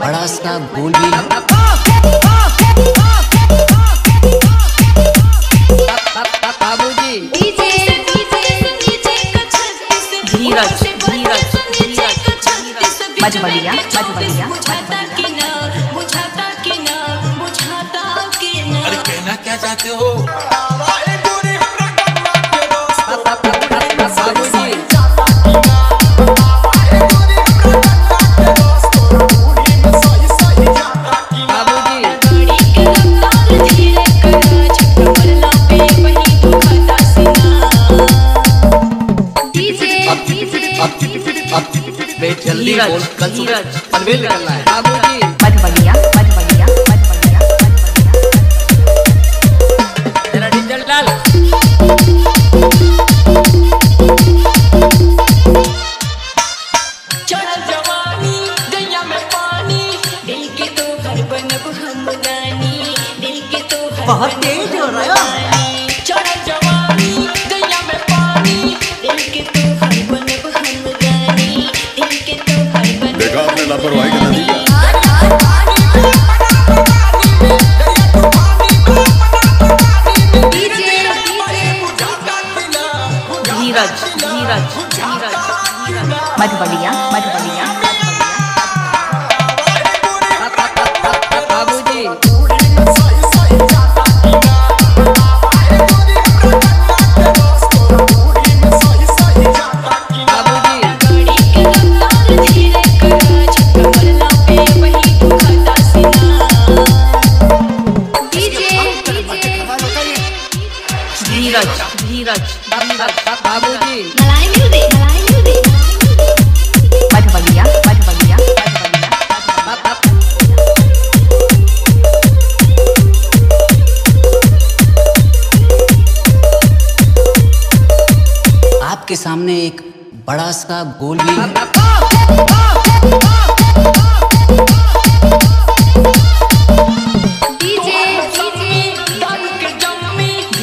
बड़ा सा गोल भी। है धीरज धीरज मधुबलिया मधुबलिया मधुबलिया अरे कहना क्या चाहते हो? अब जल्दी बोल कल सुबह पनवेल निकलना है बाबूजी बनबनिया बनबनिया बनबनिया बनबनिया तेरा डीजल डाल बहुत तेज हो रहा है। धीरज धीरज मधुबलिया मधुबलिया धीरज धीरज धीरज। बाबूजी। मलाई म्यूज़िक मलाई म्यूज़िक मधुबलिया मधुबलिया मधुबलिया आपके सामने एक बड़ा सा गोल भी है।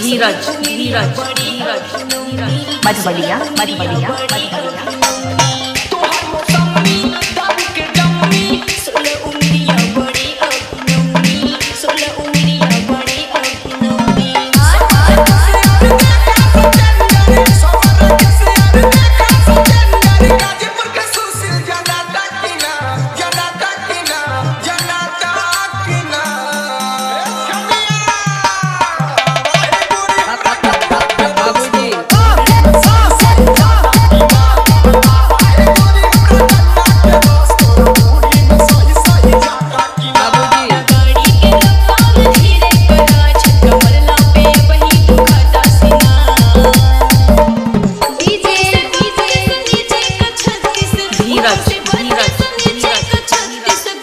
धीरज। नीरज नीरज बढ़िया मधुबलिया मधुबलिया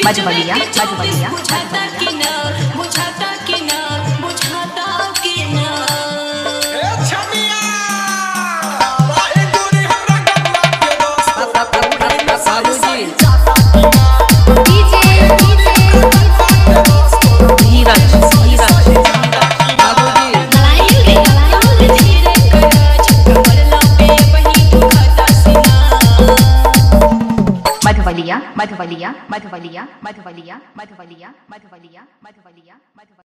बाजू वाली या बाजू वाली या बाजू वाली या मधुबलिया मधुबलिया मधुबलिया मधुवलिया मधुबलिया मधुवलिया मधुबलिया मधुबलिया